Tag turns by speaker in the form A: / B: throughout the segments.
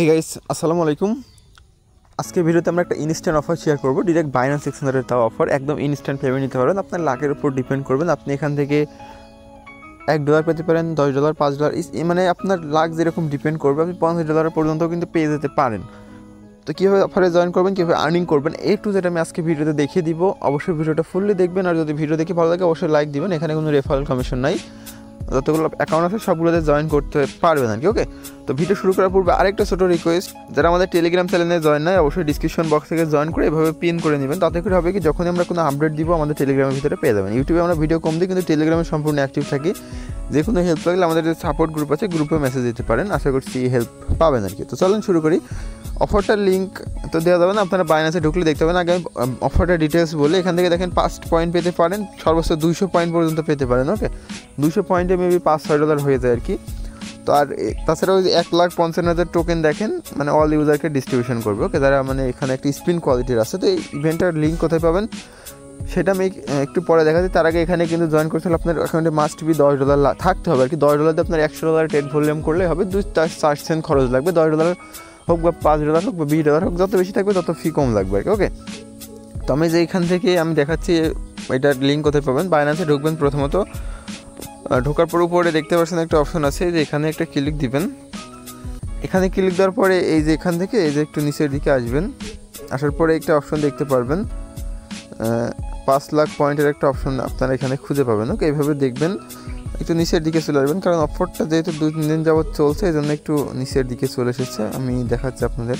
A: এই গাইস আসসালামু আলাইকুম। আজকে ভিডিওতে আমরা একটা ইনস্ট্যান্ট অফার শেয়ার করব। ডিরেক্ট বাইনান্স সিক্স হান্ড্রেড তাও অফার একদম ইনস্ট্যান্ট পেমেন্ট নিতে পারবেন। আপনার লাখের উপর ডিপেন্ড করবেন। আপনি এখান থেকে এক ডলার পেতে পারেন, দশ ডলার পাঁচ ডলার এ মানে আপনার লাখ যেরকম ডিপেন্ড করবে, আপনি পঞ্চাশ ডলার পর্যন্ত কিন্তু পেয়ে যেতে পারেন। তো কীভাবে অফারে জয়েন করবেন, কীভাবে আর্নিং করবেন এই টু যেটা আমি আজকে ভিডিওতে দেখিয়ে দিব। অবশ্যই ভিডিওটা ফুললি দেখবেন, আর যদি ভিডিও দেখে ভালো লাগে, অবশ্যই লাইক দিবেন। এখানে কোনো রেফারেল কমিশন নাই। যতগুলো অ্যাকাউন্ট আছে সবগুলোতে জয়েন করতে পারবেন আর কি ওকে তো ভিডিও শুরু করার পূর্বে আরেকটা ছোটো রিকোয়েস্ট যারা আমাদের টেলিগ্রাম চ্যানেলে জয়েন নয় অবশ্যই ডিসক্রিপশন বক্স থেকে জয়েন করে এভাবে পিন করে নেবেন। তাতে করে হবে কি, যখনই আমরা কোনো আপডেট দিব, আমাদের টেলিগ্রামের ভিতরে পেয়ে যাবেন। ইউটিউবে আমরা ভিডিও কম দিই, কিন্তু টেলিগ্রামে সম্পূর্ণ অ্যাক্টিভ থাকি। যে কোনো হেল্প লাগলে আমাদের যে সাপোর্ট গ্রুপ আছে গ্রুপে মেসেজ দিতে পারেন। আশা করছি হেল্প পাবেন আর কি। তো চলেন শুরু করি। অফারটার লিঙ্ক তো দেওয়া যাবে না, আপনারা বাইনাসে ঢুকলে দেখতে পাবেন। আগে আমি অফারটার ডিটেলস বলে, এখান থেকে দেখেন পাঁচ পয়েন্ট পেতে পারেন, সর্বোচ্চ দুইশো পয়েন্ট পর্যন্ত পেতে পারেন ওকে দুশো পয়েন্টে মেবি পাঁচ ছয় ডলার হয়ে যায় আর কি। তো আর তাছাড়া ওই এক লাখ পঞ্চান্ন হাজার টোকেন দেখেন মানে অল ইউজারকে ডিস্ট্রিবিউশন করবে ওকে যারা মানে এখানে একটা স্পিন কোয়ালিটির আছে, তো এই ইভেন্টটার লিঙ্ক কোথায় পাবেন? সেটা আমি একটু পরে দেখাচ্ছি। তার আগে এখানে কিন্তু জয়েন করতে হলে আপনার অ্যাকাউন্টে মাস্ট বি দশ ডলার থাকতে হবে আর কি। দশ ডলার দিয়ে আপনার একশো ডলার টেট ভলিউম করলে হবে, দুই চার সেন্ট খরচ লাগবে। দশ ডলার হোক বা পাঁচ ডলার হোক বা বিশ ডলার হোক, যত বেশি থাকবে তত ফি কম লাগবে আর কি ওকে তো আমি যে এখান থেকে আমি দেখাচ্ছি এটার লিঙ্ক কোথায় পাবেন? বাইনান্সে ঢুকবেন প্রথমত। ঢোকার পর উপরে দেখতে পাচ্ছেন একটা অপশন আছে, যে এখানে একটা ক্লিক দিবেন। এখানে ক্লিক দেওয়ার পরে এই যে এখান থেকে, এই যে একটু নিচের দিকে আসবেন। আসার পরে একটা অপশন দেখতে পারবেন। পাঁচ লাখ পয়েন্টের একটা অপশন আপনারা এখানে খুঁজে পাবেন ওকে এইভাবে দেখবেন। একটু নিচের দিকে চলে আসবেন, কারণ অফারটা যেহেতু দুই, তিন দিন যাবত চলছে এই জন্য একটু নিচের দিকে চলে এসেছে। আমি দেখাচ্ছি আপনাদের।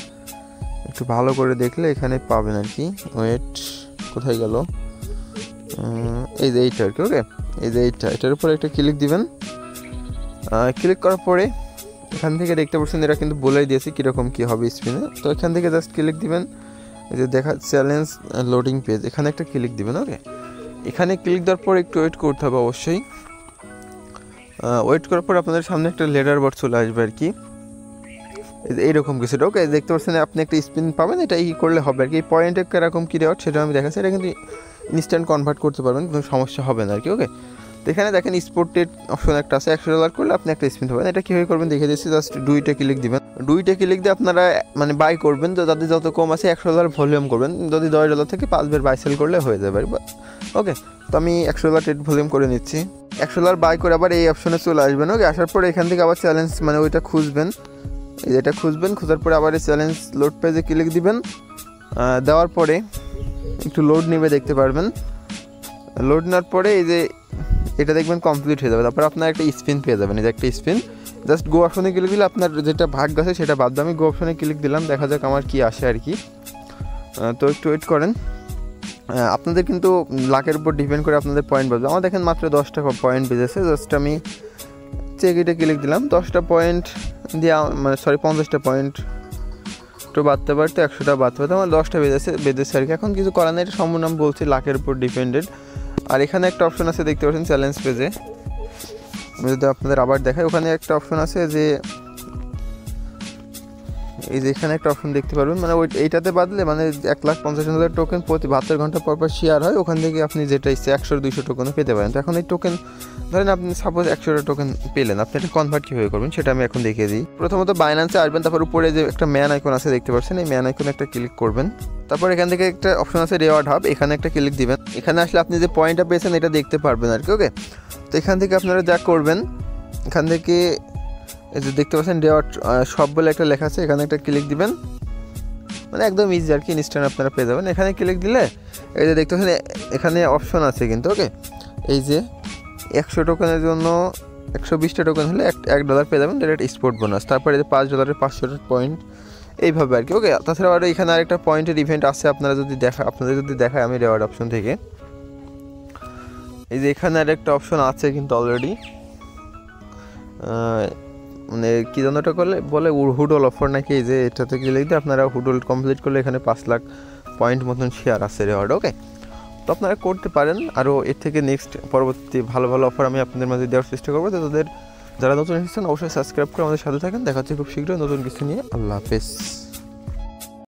A: একটু ভালো করে দেখলে এখানে পাবেন আর কি। ওয়েট কোথায় গেল? এই যে এইটা আর কি ওকে এই যে এইটা, এটার উপরে একটা ক্লিক দিবেন। ক্লিক করার পরে এখান থেকে দেখতে পাচ্ছেন এরা কিন্তু বলেই দিয়েছে কীরকম কী হবে স্পিনে তো এখান থেকে জাস্ট ক্লিক দিবেন। এই যে দেখা চ্যালেঞ্জ লোডিং পেজ এখানে একটা ক্লিক দিবেন ওকে এখানে ক্লিক দেওয়ার পর একটু ওয়েট করতে হবে অবশ্যই। ওয়েট করার পর আপনাদের সামনে একটা লেডার বোর্ড চলে আসবে আর কি। এইরকম কিছুটা ওকে দেখতে পাচ্ছেন আপনি একটা স্পিন পাবেন, এটা ই করলে হবে আর কি। পয়েন্টে কীরকম কী রেওয়ার্ড সেটা আমি দেখাচ্ছি। এটা কিন্তু ইনস্ট্যান্ট কনভার্ট করতে পারবেন, কোনো সমস্যা হবে না আর কি ওকে তো এখানে দেখেন স্পোর্টেড অপশন একটা আছে, একশো ডলার করলে আপনি একটা স্পিন পাবেন। এটা কীভাবে করবেন দেখে দিচ্ছি জাস্ট দুইটা ক্লিক দিবেন। দুইটা ক্লিক দিয়ে আপনারা মানে বাই করবেন, তো যাদের যত কম আছে একশো ডলার ভলিউম করবেন। যদি দশ ডলার থেকে পাঁচ বের বাই সেল করলে হয়ে যাবে ওকে তো আমি একশো ডলার ট্রেড ভলিউম করে নিচ্ছি। একশো ডলার বাই করে আবার এই অপশনে চলে আসবেন ওকে আসার পরে এখান থেকে আবার চ্যালেঞ্জ মানে ওইটা খুঁজবেন। এটা খুঁজবেন, খোঁজার পরে আবার এই চ্যালেঞ্জ লোড পেজে ক্লিক দিবেন। দেওয়ার পরে একটু লোড নেবে, দেখতে পারবেন। লোড নেওয়ার পরে এই যে এটা দেখবেন কমপ্লিট হয়ে যাবে। তারপর আপনার একটা স্পিন পেয়ে যাবেন, এই যে একটা স্পিন জাস্ট গো অপশনে ক্লিক দিলে আপনার যেটা ভাগ্য আছে সেটা বাদ আমি গো অপশনে ক্লিক দিলাম, দেখা যাক আমার কি আসে আর কি। তো একটু ওয়েট করেন। আপনাদের কিন্তু লাখের উপর ডিপেন্ড করে আপনাদের পয়েন্ট বাজবে। আমার দেখেন মাত্র দশটা পয়েন্ট বেজেছে জাস্ট আমি চেক এটা ক্লিক দিলাম। দশটা পয়েন্ট দিয়ে মানে সরি পঞ্চাশটা পয়েন্ট একটু বাড়তে পারতো একশোটা বাড়তে পারতো আমার দশটা বেজেছে বেজেছে আর কি। এখন কিছু করার নেই, এটা সম্পূর্ণ আমি বলছি, লাখের উপর ডিপেন্ডেড আর এখানে একটা অপশন আছে, দেখতে পাচ্ছেন চ্যালেঞ্জ পেজে আমি যদি আপনাদের আবার দেখাই, ওখানে একটা অপশন আছে যে এই যে এখানে একটা অপশন দেখতে পারবেন। মানে ওই এইটাতে বাদলে মানে এক লাখ পঞ্চাশ হাজার টোকেন প্রতি বাহাত্তর ঘণ্টা পর পর শেয়ার হয়, ওখান থেকে আপনি যেটা ইচ্ছে একশো দুইশো টোকেনও পেতে পারেন। তো এখন এই টোকেন ধরেন আপনি সাপোজ একশোটা টোকেন পেলেন, আপনি এটা কনভার্ট কীভাবে করবেন সেটা আমি এখন দেখিয়ে দিই। প্রথমত বাইন্যান্সে আসবেন, তারপর উপরে যে একটা ম্যান আইকন আছে দেখতে পাচ্ছেন, এই ম্যান আইকনে একটা ক্লিক করবেন। তারপর এখান থেকে একটা অপশন আছে রেওয়ার্ড হাব এখানে একটা ক্লিক দিবেন। এখানে আসলে আপনি যে পয়েন্টটা পেয়েছেন, এটা দেখতে পারবেন আর কি ওকে তো এখান থেকে আপনারা যা করবেন, এখান থেকে এই যে দেখতে পাচ্ছেন রেওয়ার্ড সব বলে একটা লেখা আছে, এখানে একটা ক্লিক দিবেন। মানে একদম ইজি আর কি ইনস্ট্যান্ট আপনারা পেয়ে যাবেন। এখানে ক্লিক দিলে, এই যে দেখতে পাচ্ছেন এখানে অপশন আছে কিন্তু ওকে এই যে একশো টোকেনের জন্য একশো বিশটা টোকেন হলে এক এক ডলার পেয়ে যাবেন ডাইরেক্ট স্পোর্ট বোনাস তারপরে যে পাঁচ ডলারের পাঁচশোটার পয়েন্ট এইভাবে আর কি ওকে তাছাড়া আরও এখানে আরেকটা পয়েন্টের ইভেন্ট আছে, আপনারা যদি দেখা, আপনাদের যদি দেখায় আমি রেওয়ার্ড অপশন থেকে। এই যে এখানে আরেকটা অপশন আছে কিন্তু অলরেডি মানে কী যেন ওটা করলে, বলে হুডল অফার নাকি যে এটাতে গেলে দিয়ে আপনারা হুডল কমপ্লিট করলে এখানে পাঁচ লাখ পয়েন্ট মতন শেয়ার আছে রেওয়ার্ড ওকে তো আপনারা করতে পারেন আরও এর থেকে নেক্সট পরবর্তী ভালো ভালো অফার আমি আপনাদের মাঝে দেওয়ার চেষ্টা করব। তো তাদের যারা নতুন এসেছেন, অবশ্যই সাবস্ক্রাইব করে আমাদের সাথে থাকেন। দেখা হচ্ছে খুব শীঘ্রই নতুন কিছু নিয়ে। আল্লাহ হাফেজ।